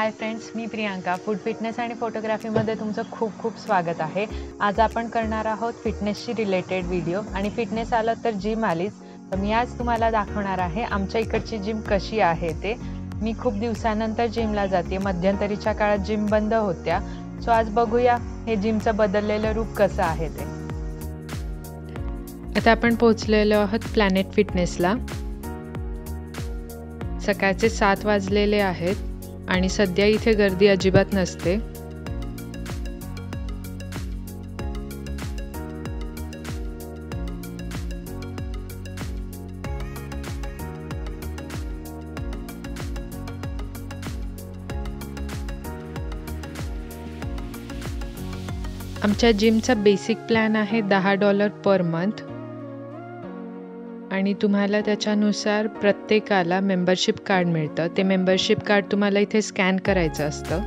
हाय friends मी Priyanka. Food fitness आणि फोटोग्राफीमध्ये तुमचं खूप खूप स्वागत आहे. आज आपण करणार आहोत फिटनेसशी रिलेटेड व्हिडिओ आणि फिटनेस आलं तर जिम आलीच. तर मी आज तुम्हाला दाखवणार आहे आमच्या इकडची जिम कशी आहे ते. मी खूप दिवसानंतर जिमला जाते. मध्यंतरीच्या काळात जिम बंद होत्या. सो आज बघूया हे जिमचं बदललेलं रूप कसं आहे ते. आता आपण पोहोचलेलो आहोत प्लॅनेट फिटनेसला सकाळचे सात वाजलेले आहेत. आणि सध्या इथे गर्दी अजिबात नसते. आमच्या जिमचा बेसिक प्लॅन आहे दहा डॉलर पर मंथ. आणि तुम्हाला त्याच्यानुसार प्रत्येकाला मेंबरशिप कार्ड मिळतं. ते मेंबरशिप कार्ड तुम्हाला इथे स्कॅन करायचं असतं.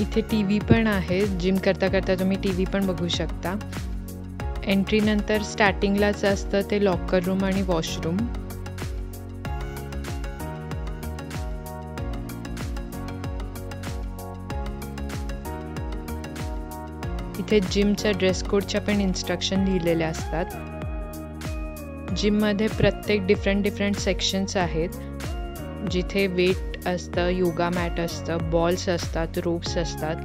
इथे टी व्ही पण आहे जिम करता करता तुम्ही टी व्ही पण बघू शकता. एंट्रीनंतर स्टार्टिंगलाच असतं ते लॉकर रूम आणि वॉशरूम इथे जिमच्या ड्रेस कोडच्या पण इन्स्ट्रक्शन लिहिलेल्या असतात. जिममध्ये प्रत्येक डिफरंट डिफरंट सेक्शन्स आहेत. जिथे वेट असतं योगा मॅट असतं बॉल्स असतात रोप्स असतात.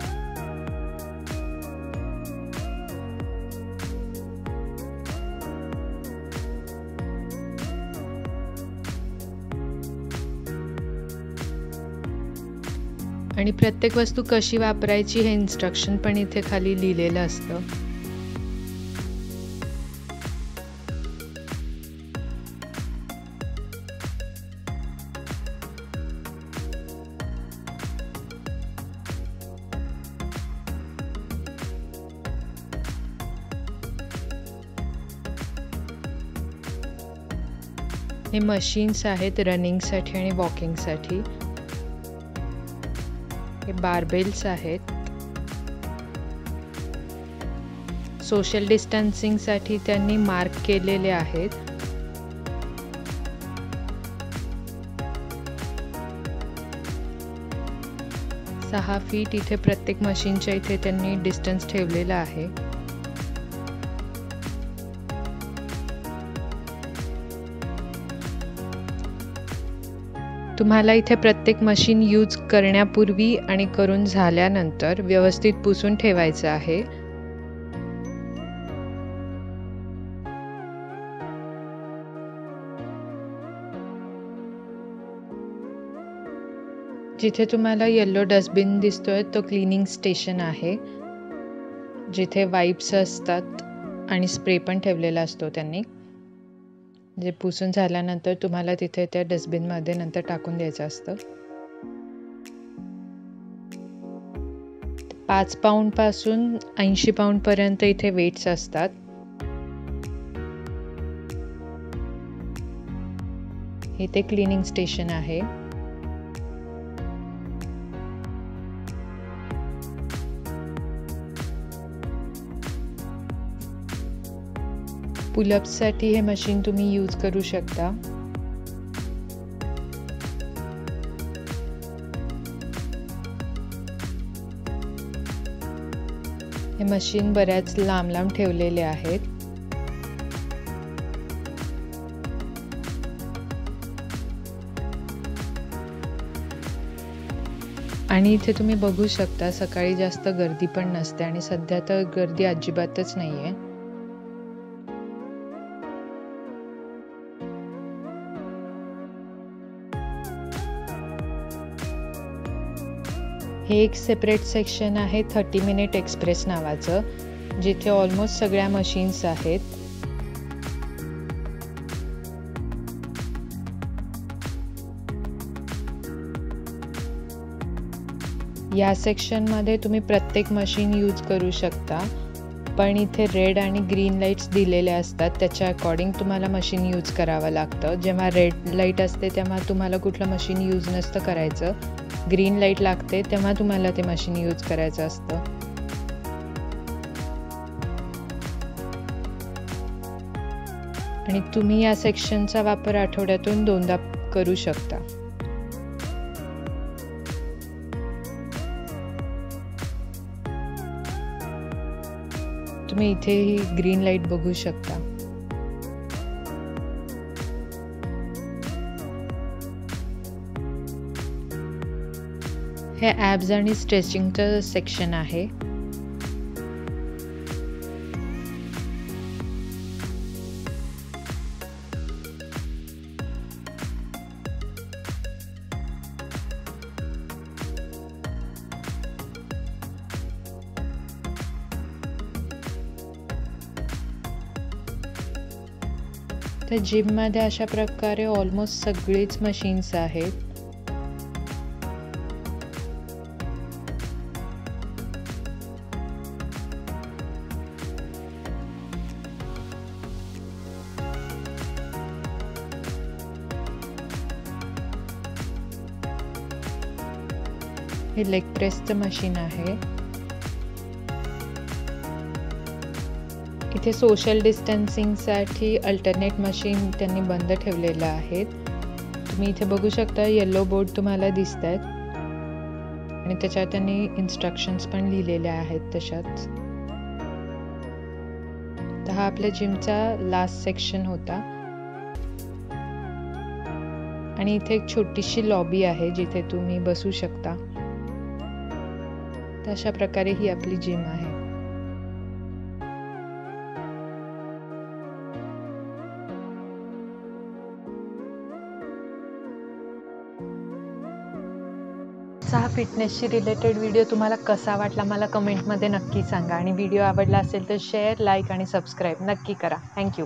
आणि प्रत्येक वस्तू कशी वापरायची हे इन्स्ट्रक्शन पण इथे खाली लिहिलेलं असतं. हे मशीन्स आहेत रनिंगसाठी आणि वॉकिंगसाठी हे बारबेल्स आहेत. सोशल डिस्टन्सिंगसाठी त्यांनी मार्क केलेले आहेत. सहा फीट इथे प्रत्येक मशीनच्या इथे त्यांनी डिस्टन्स ठेवलेला आहे. तुम्हाला इथे प्रत्येक मशीन यूज करण्यापूर्वी आणि करून झाल्यानंतर व्यवस्थित पुसून ठेवायचं आहे. जिथे तुम्हाला येल्लो डस्टबिन दिसतोय तो क्लिनिंग स्टेशन आहे. जिथे वाईप्स असतात आणि स्प्रे पण ठेवलेला असतो त्यांनी. जे पुसून झाल्यानंतर तुम्हाला तिथे त्या डस्टबिनमध्ये नंतर टाकून द्यायचं असतं. पाच पाऊंडपासून ऐंशी पाऊंडपर्यंत इथे वेट्स असतात. हे ते क्लिनिंग स्टेशन आहे. पुलअप्ससाठी हे मशीन तुम्ही यूज करू शकता. हे मशीन बऱ्याच लांब लांब ठेवलेले आहेत. आणि इथे तुम्ही बघू शकता सकाळी जास्त गर्दी पण नसते आणि सध्या तर गर्दी अजिबातच नाही आहे हे एक सेपरेट सेक्शन आहे थर्टी मिनिट एक्सप्रेस नावाचं जिथे ऑलमोस्ट सगळ्या मशीन्स आहेत. या सेक्शनमध्ये तुम्ही प्रत्येक मशीन यूज करू शकता. पण इथे रेड आणि ग्रीन लाईट्स दिलेल्या असतात. त्याच्या अकॉर्डिंग तुम्हाला मशीन यूज करावं लागतं. जेव्हा रेड लाइट असते तेव्हा तुम्हाला कुठलं मशीन यूज नसतं करायचं. ग्रीन लाइट लागते तेव्हा तुम्हाला ते मशीन यूज करायचं असतं. आणि तुम्ही या सेक्शनचा वापर आठवड्यातून दोनदा करू शकता. तुम्ही इथे ही ग्रीन लाइट बघू शकता. हे ॲब्स आणि स्ट्रेचिंगचं सेक्शन आहे. तर जिममध्ये अशा प्रकारे ऑलमोस्ट सगळीच मशीन्स आहेत. हे लेग प्रेसचं मशीन आहे. इथे सोशल डिस्टन्सिंगसाठी अल्टरनेट मशीन त्यांनी बंद ठेवलेल्या आहेत. तुम्ही इथे बघू शकता येल्लो बोर्ड तुम्हाला दिसत आहेत आणि त्याच्यात त्यांनी इन्स्ट्रक्शन्स पण लिहिलेल्या आहेत तशाच. तर हा आपल्या जिमचा लास्ट सेक्शन होता. आणि इथे एक छोटीशी लॉबी आहे जिथे तुम्ही बसू शकता. तर अशा प्रकारे ही आपली जिम आहे. हा फिटनेसशी रिलेटेड व्हिडिओ तुम्हाला कसा वाटला मला कमेंटमध्ये नक्की सांगा. आणि व्हिडिओ आवडला असेल तर शेअर लाईक आणि सबस्क्राईब नक्की करा. थँक्यू